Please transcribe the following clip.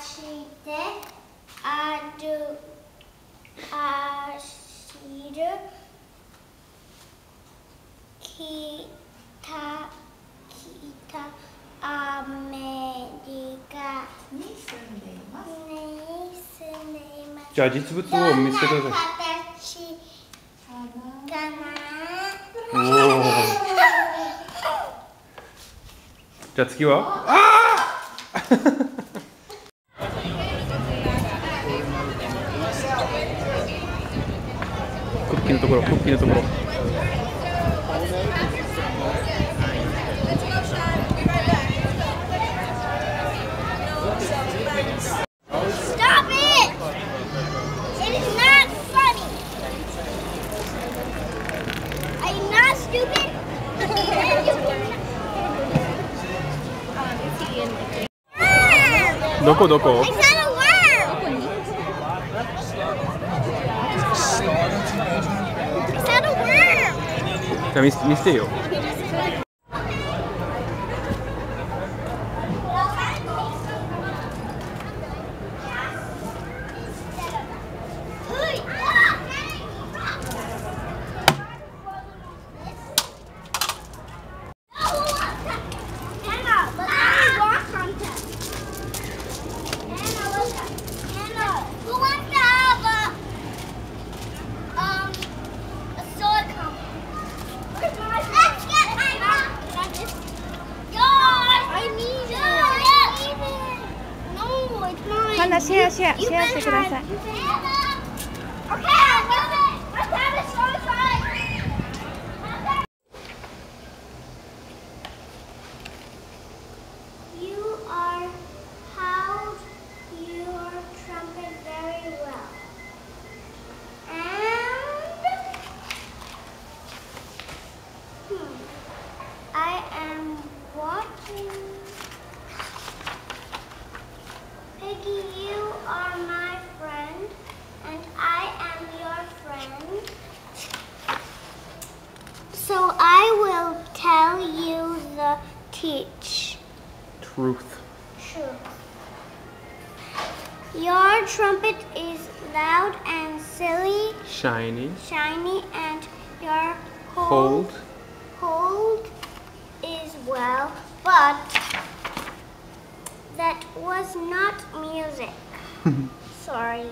足で歩る北北アメリカに住んでいます。じゃあ実物を見つてください。じゃあ次は？ああ。クッキーのところクッキーのところ。どこ どこ？Is that a worm? Can we. まだシェアシェアシェアしてください。I am watching. teach truth. Truth. Your trumpet is loud and silly. Shiny. Shiny and your cold. Hold, is well, but that was not music. Sorry.